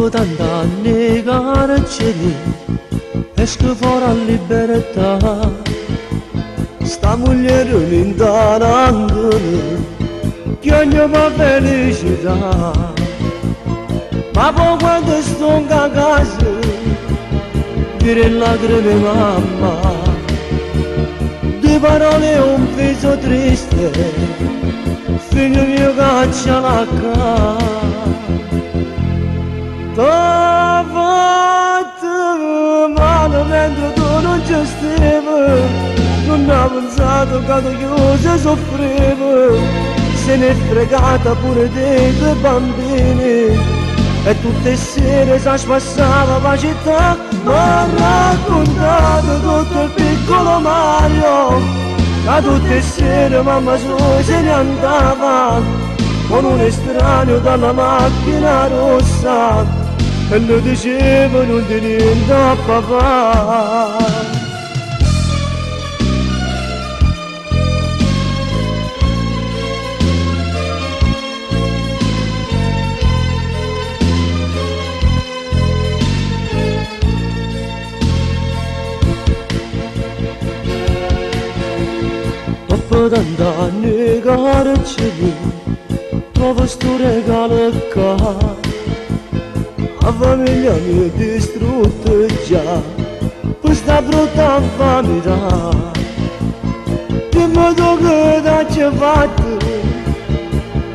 Dopo tant'anni carceri esco fuori a libertà. Sta moglie tarangolo che ogni fa felicità. Ma poi quando sto in casa dire lacrime mamma di parole un viso triste figlio mio caccia la casa Ci stavi Non ho pensato che tu chiuso soffrivo Se ne è fregata pure dei tuoi bambini E tutte sere si spassava la città Mi ha raccontato tutto il piccolo Mario Che tutte sere mamma sua se ne andava Con un estraneo dalla macchina rossa e lo dicevano di niente a papà Dopo tant'anni carceri Trovo sto regalo qua la Familia mi-e distrută cea Pues n-a brotat familia. Când mă duc da ceva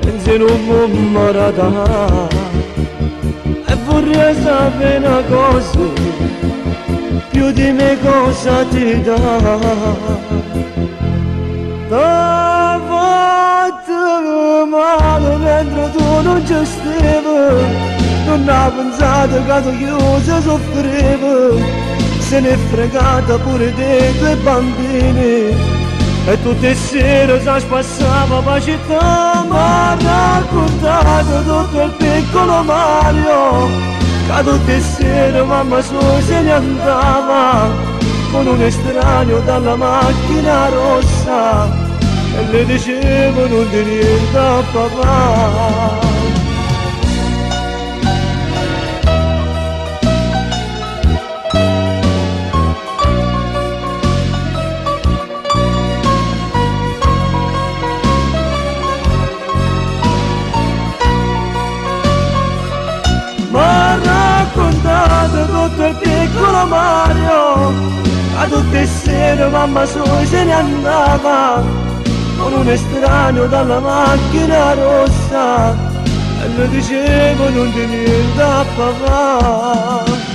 În zinul mă mără da. E vorrei să vină cosă Più di me cosa ti dà Da voto tu non ci stai non pensato che tu chiuso soffrivo. Se ne è fregata pure dei tuoi bambini. E tutte le sere si spassava la città ma ha raccontato tutto il piccolo Mario. Che tutte le sere mamma sua se ne andava con un estraneo dalla macchina rossa. E le dicevano di niente a papà Mario. A tutte sere mamma sua se ne andava con un estraneo dalla macchina rossa. E le dicevo non ti niente a papà